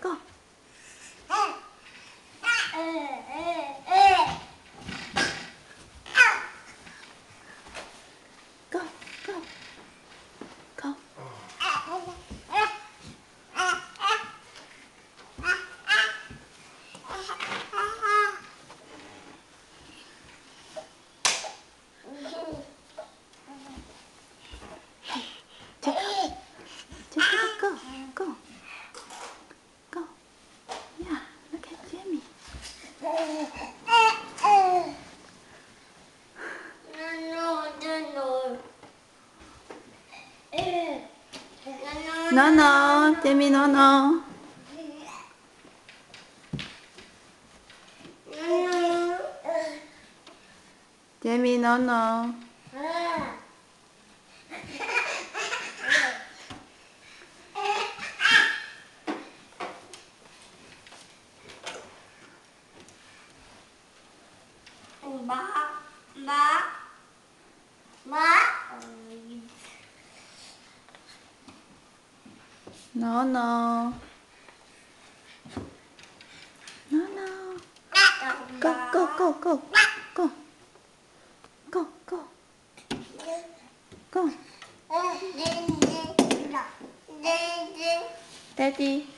够。No, no, Timmy, no, no. Timmy, no, no. 妈妈妈！奶奶奶奶！Go go go go go go go go！Daddy。